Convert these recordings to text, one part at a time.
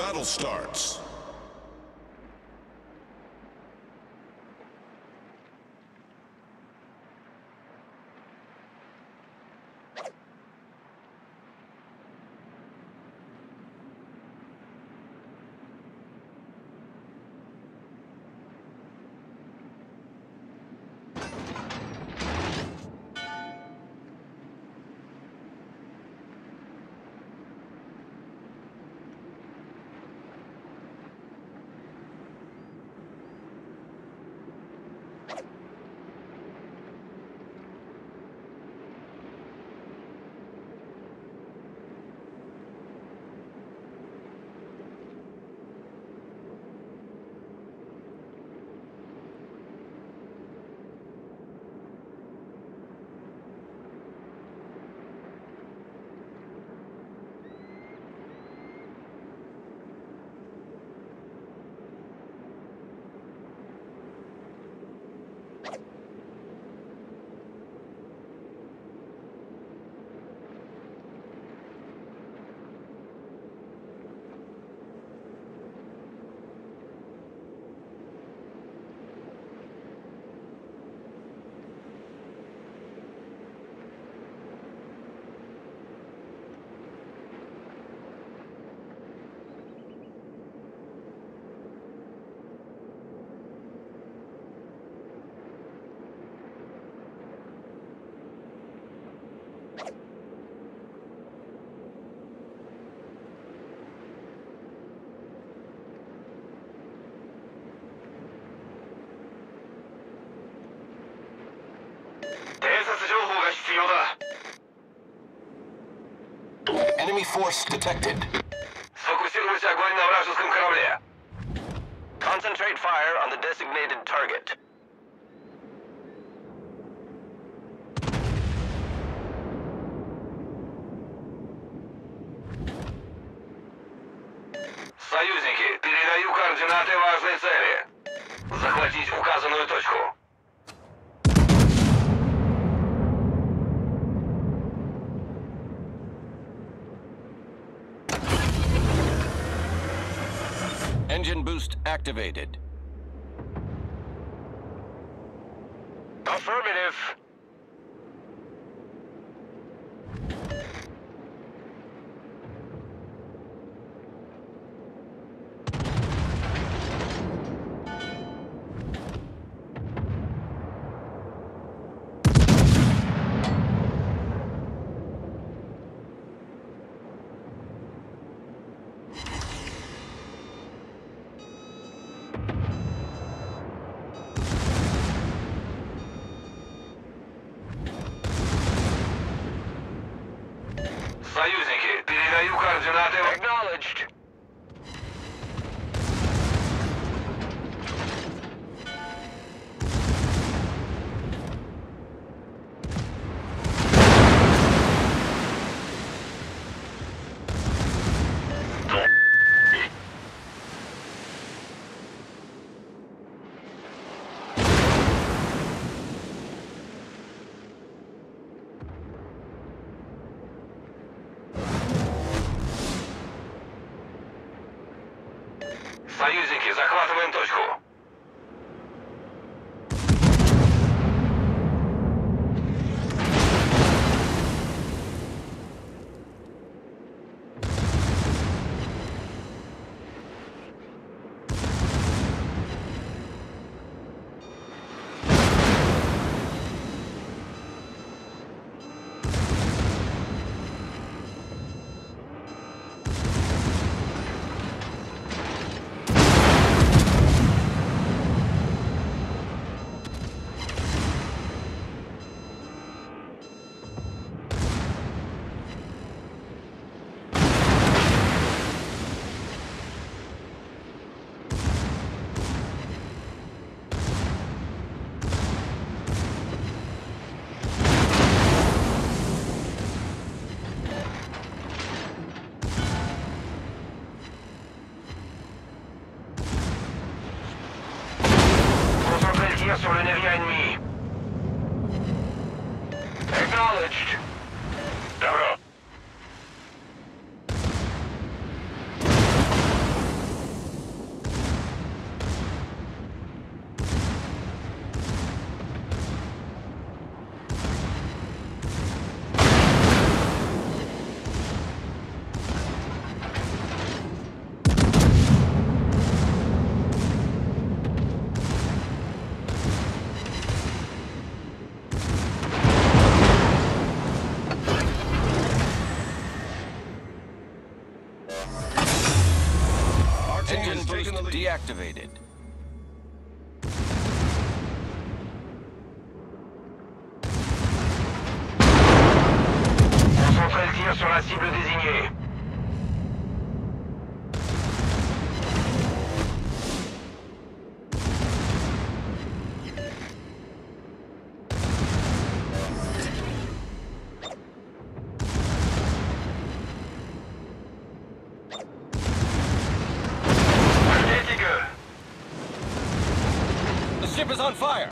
battle starts. Enemy force detected. Сфокусировать огонь на вражеском корабле. Concentrate fire on the designated target. Союзники, передаю координаты важной цели. Захватить указанную точку. Boost activated. Affirmative. Союзники, захватываем точку. Sur le navire ennemi. Acknowledged. Cible désignée. The ship is on fire!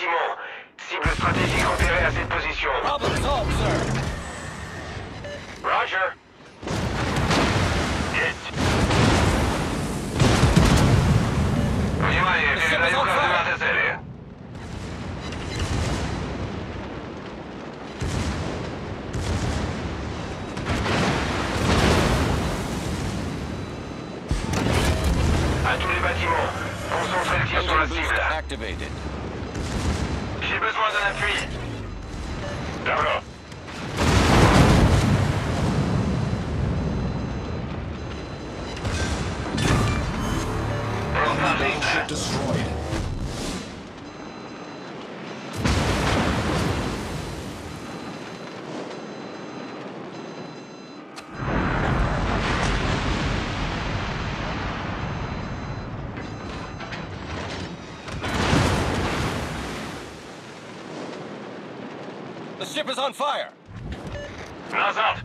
Bâtiments. Cible stratégique repérée à cette position. The ship is on fire! Glass out!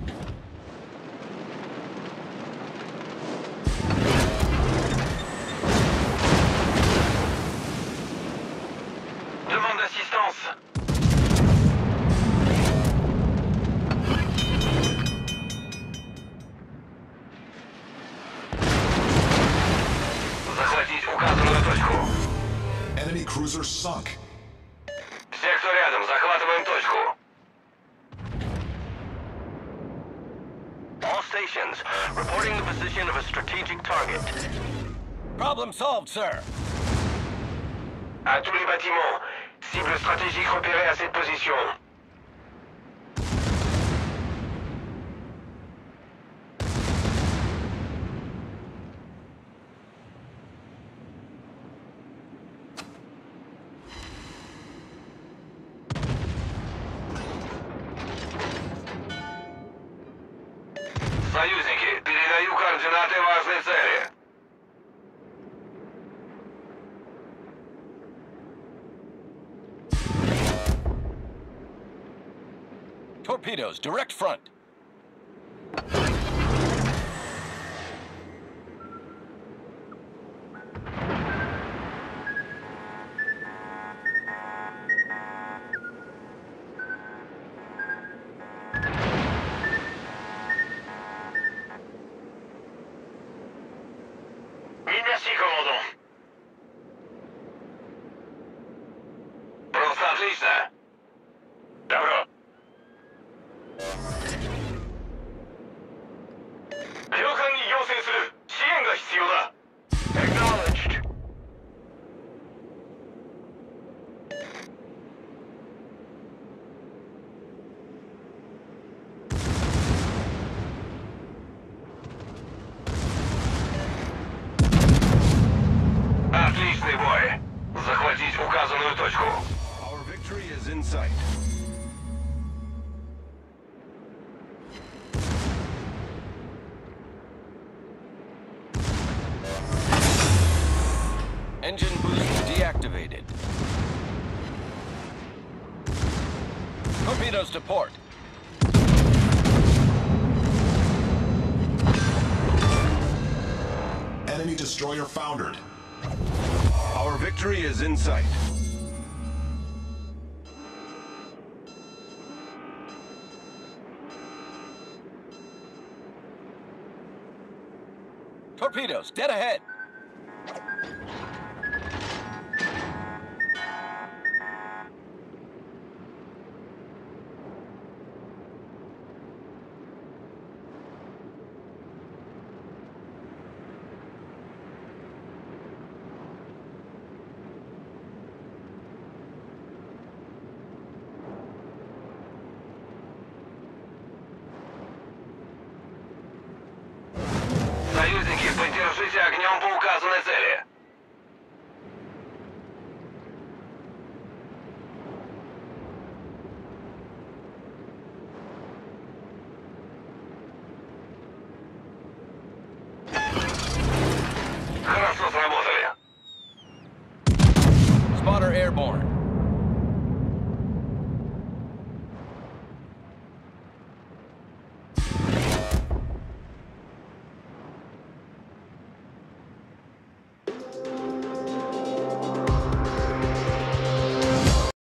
Demande d'assistance! Enemy cruiser sunk. reporting the position of a strategic target. Problem solved, sir! À tous les bâtiments, cible stratégique repérée à cette position. Союзники, передаю координаты важной цели. Torpedoes, direct front. точку. Our victory is in sight. Engine boost deactivated. Torpedoes to port. Enemy destroyer foundered. Our victory is in sight. Torpedoes, dead ahead. Поддержите огнем по указанной цели. Хорошо сработали. Spotter airborne.